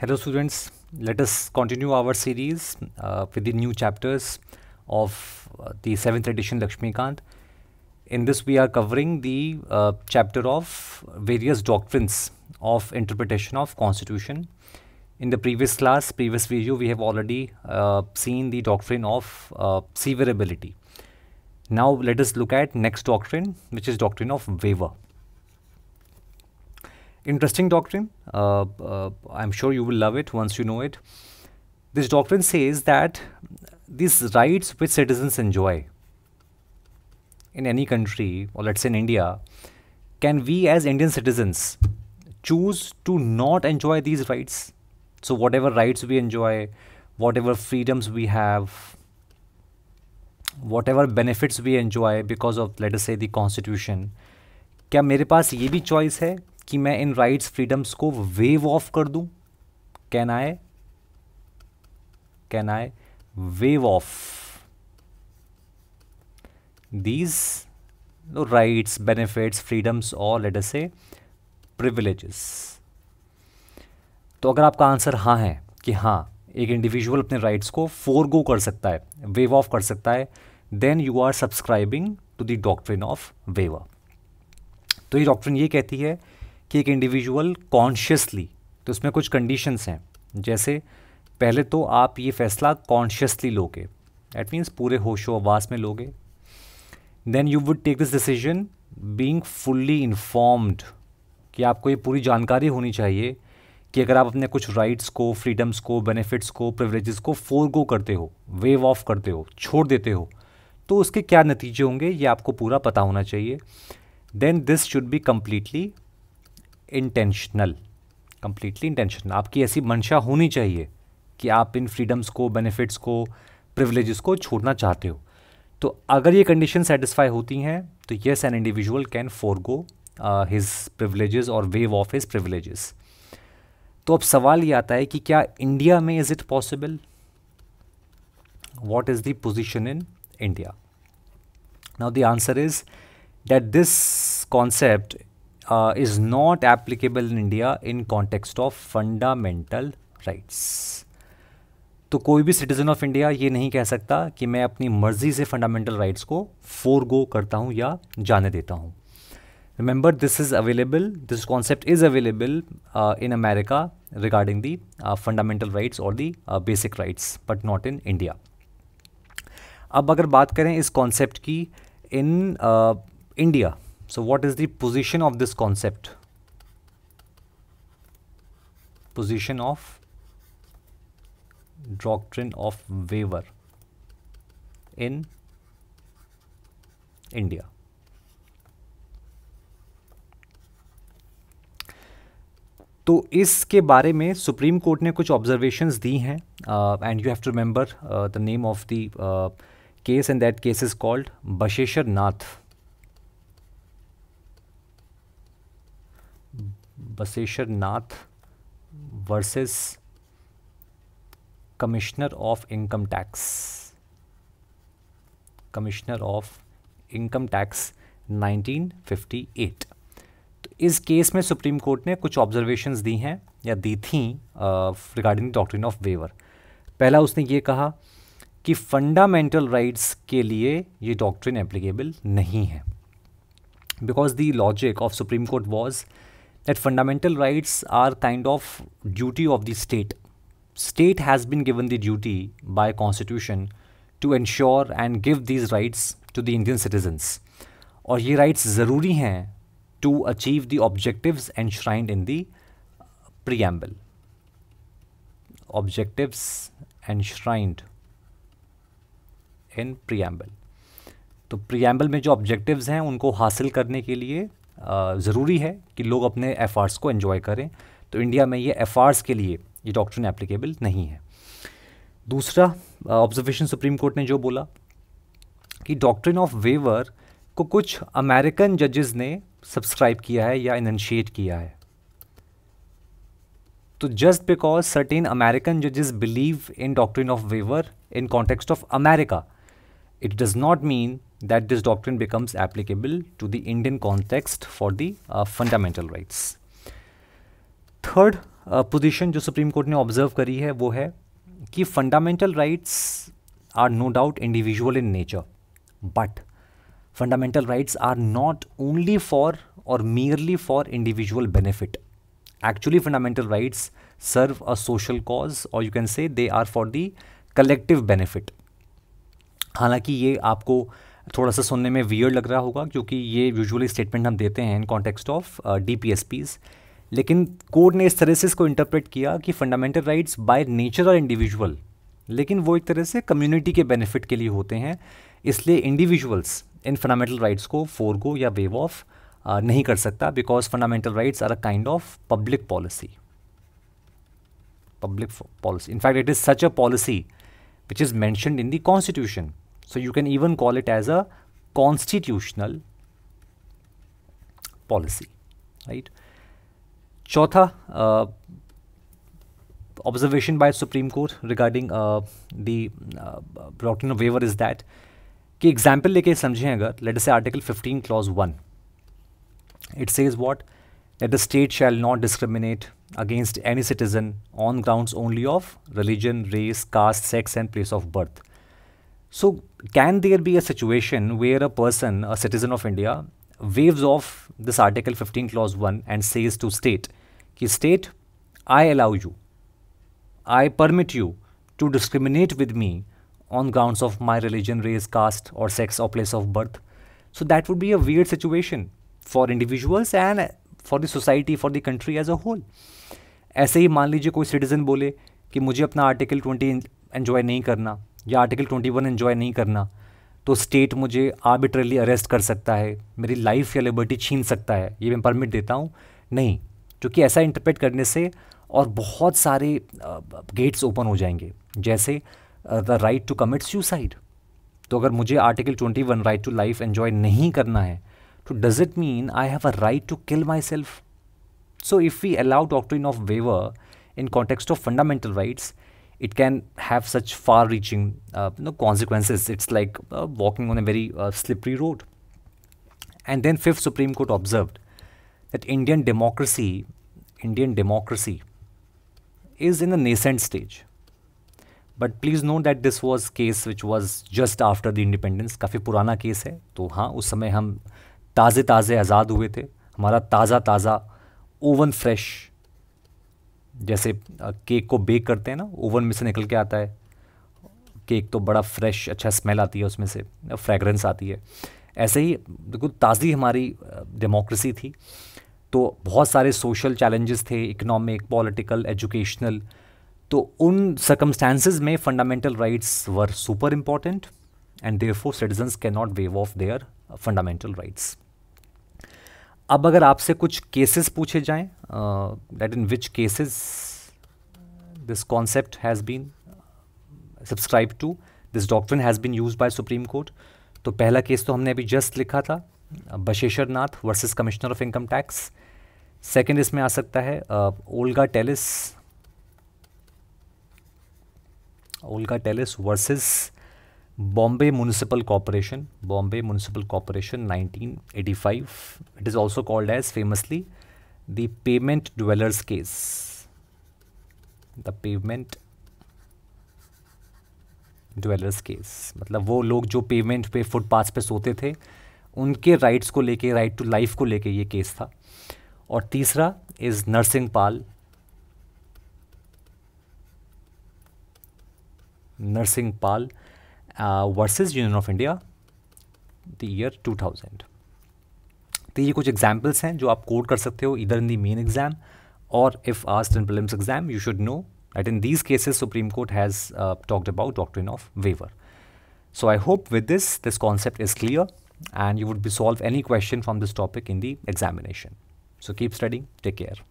Hello students, let us continue our series uh, with the new chapters of uh, the 7th edition Lakshmikant. In this we are covering the uh, chapter of various doctrines of interpretation of constitution. In the previous class, previous video, we have already uh, seen the doctrine of uh, severability. Now let us look at next doctrine which is doctrine of waiver interesting doctrine. Uh, uh, I'm sure you will love it once you know it. This doctrine says that these rights which citizens enjoy in any country, or let's say in India, can we as Indian citizens choose to not enjoy these rights? So, whatever rights we enjoy, whatever freedoms we have, whatever benefits we enjoy because of, let us say, the constitution, क्या मेरे पास ये भी choice है कि मैं इन rights freedoms को waive off कर दूँ? Can I can I waive off these rights benefits freedoms और लेट अस से प्रिविलेजेस तो अगर आपका आंसर हाँ है, कि हाँ एक इंडिविजुअल अपने राइट्स को फोर गो कर सकता है वेव ऑफ़ कर सकता है then you are subscribing to the doctrine of waiver तो ये डॉक्ट्रिन ये कहती है कि एक इंडिविजुअल कॉन्शियसली तो उसमें कुछ कंडीशंस हैं। जैसे, पहले तो आप ये फैसला कॉन्शियसली लोगे। दैट मीन्स पूरे होशो आवास में लोगे। Then you would take this decision being fully informed कि आपको ये पूरी जानकारी होनी चाहिए कि अगर आप अपने कुछ राइट्स को फ्रीडम्स को बेनिफिट्स को प्रिवलेजेस को फोर गो करते हो वेव ऑफ़ करते हो, छोड़ देते हो तो उसके क्या नतीजे होंगे, ये आपको पूरा पता होना चाहिए। Then this should be completely intentional completely intentional आपकी ऐसी मंशा होनी चाहिए कि आप इन फ्रीडम्स को बेनिफिट्स को प्रिवलेजेस को छोड़ना चाहते हो। तो अगर ये कंडीशन सेटिस्फाई होती हैं तो yes an individual can forgo his privileges और वेव ऑफ़ हिज प्रिवलेजेस तो अब सवाल ये आता है कि क्या इंडिया में is it possible what is the position in India now the answer is that this concept uh, is not applicable in India in of fundamental rights. तो कोई भी सिटीजन ऑफ़ इंडिया ये नहीं कह सकता कि मैं अपनी मर्ज़ी से फंडामेंटल राइट्स को फोर गो करता हूँ या जाने देता हूँ remember this is available this concept is available in America regarding the fundamental rights और the basic rights but not in India अब अगर बात करें इस कॉन्सेप्ट की in India uh, So what is the position of this concept? Position of doctrine of waiver in India. तो इसके बारे में सुप्रीम कोर्ट ने कुछ ऑब्जर्वेशंस दी हैं and you have to remember the name of the case and that case is called Basheshwar Nath Baseshwar Nath versus commissioner of income tax. Commissioner of income tax 1958 तो इस case में supreme court ने कुछ observations दी हैं, या दी थी regarding doctrine of waiver पहला उसने ये कहा कि फंडामेंटल राइट्स के लिए ये डॉक्ट्रिन एप्लीकेबल नहीं है। Because the logic of supreme court was that fundamental rights are kind of duty of the state. State has been given the duty by constitution to ensure and give these rights to the Indian citizens. और ये rights ज़रूरी हैं to achieve the objectives enshrined in the preamble. Objectives enshrined in preamble. तो preamble में जो objectives हैं उनको हासिल करने के लिए ज़रूरी है कि लोग अपने एफ़ को इन्जॉय करें। तो इंडिया में ये एफ़ के लिए ये डॉक्ट्रिन एप्लीकेबल नहीं है। दूसरा ऑब्जर्वेशन सुप्रीम कोर्ट ने जो बोला कि डॉक्ट्रिन ऑफ़ वेवर को कुछ अमेरिकन जजेस ने सब्सक्राइब किया है या इनशिएट किया है। तो जस्ट बिकॉज़ सर्टेन अमेरिकन जजेस believe in doctrine of waiver in context of America it does not mean that this doctrine becomes applicable to the Indian context for the uh, fundamental rights. Third position जो supreme court ने observe करी है वो है कि fundamental rights are no doubt individual in nature but fundamental rights are not only for और merely for individual benefit actually fundamental rights serve a social cause और you can say they are for the collective benefit हालाँकि ये आपको थोड़ा सा सुनने में wear लग रहा होगा क्योंकि ये यूजुअली स्टेटमेंट हम देते हैं in context of D P लेकिन कोर्ट ने इस तरह से इसको इंटरप्रेट किया कि फंडामेंटल राइट्स बाय नेचर और इंडिविजुअल लेकिन वो एक तरह से कम्युनिटी के बेनिफिट के लिए होते हैं. इसलिए इंडिविजुअल्स इन फंडामेंटल राइट्स को फोरगो या वेव ऑफ़ नहीं कर सकता because fundamental rights are a kind of public policy public policy in fact it is such a policy which is Mentioned in the constitution so you can even call it as a constitutional policy right चौथा observation by supreme court regarding the doctor waiver is that कि example लेके समझें अगर let say article 15 clause one it says what that the state shall not discriminate against any citizen on grounds only of religion, race, caste, sex, and place of birth. So, can there be a situation where a person, a citizen of India, waves off this Article 15, Clause 1 and says to state, कि state, I allow you, I permit you to discriminate with me on grounds of my religion, race, caste, or sex or place of birth. So that would be a weird situation for individuals and for the society, for the country as a whole. ऐसे ही मान लीजिए कोई citizen बोले कि मुझे अपना article 20 enjoy नहीं करना या आर्टिकल 21 एन्जॉय नहीं करना तो स्टेट मुझे आर्बिट्रली अरेस्ट कर सकता है मेरी लाइफ या लिबर्टी छीन सकता है ये मैं परमिट देता हूँ। नहीं क्योंकि ऐसा इंटरप्रेट करने से और बहुत सारे गेट्स ओपन हो जाएँगे। जैसे the right to commit suicide तो अगर मुझे article 21 right to life enjoy नहीं करना है तो does it mean I have a right to kill myself so if we allow doctrine of waiver in context of fundamental rights, it can have such far-reaching uh, you know, consequences. It's like uh, walking on a very uh, slippery road. And then Fifth Supreme Court observed that Indian democracy, Indian democracy is in a nascent stage. But please know that this was case which was just after the independence काफ़ी पुराना case है तो हाँ उस समय हम ताज़े ताज़े आज़ाद हुए थे हमारा ताज़ा ताज़ा ओवन फ्रेश जैसे केक को बेक करते हैं ना ओवन में से निकल के आता है। केक तो बड़ा फ्रेश अच्छा स्मेल आती है उसमें से फ्रेगरेंस आती है। ऐसे ही बिल्कुल ताज़ी हमारी डेमोक्रेसी थी। तो बहुत सारे सोशल चैलेंजेस थे इकोनॉमिक पॉलिटिकल एजुकेशनल तो उन सर्कमस्टांसिस में fundamental rights were super important and therefore citizens can not waive off their fundamental rights अब अगर आपसे कुछ केसेस पूछे जाएँ that in which cases this concept has been subscribed to this doctrine has been use by supreme court तो पहला case तो हमने अभी जस्ट लिखा था Basheshwar Nath versus commissioner of income tax second इसमें आ सकता है Olga Tellis Olga Tellis versus Bombay municipal corporation Bombay municipal corporation 1985 it is also called as famously the pavement dwellers case the pavement dwellers case मतलब वो लोग जो payment पे footpath पे सोते थे, उनके राइट्स को लेके राइट टू लाइफ को लेके ये केस था। और तीसरा is Narsingh Pal Narsingh Pal versus union of India the year 2000 तो ये कुछ एग्जांपल्स हैं जो आप कोड कर सकते हो इधर इन दी मेन एग्ज़ाम और if asked in prelims exam you should know that in these cases supreme court has talked about doctrine of waiver so I hope with this this concept is clear and you would be solve any question from this topic in the examination so keep studying take care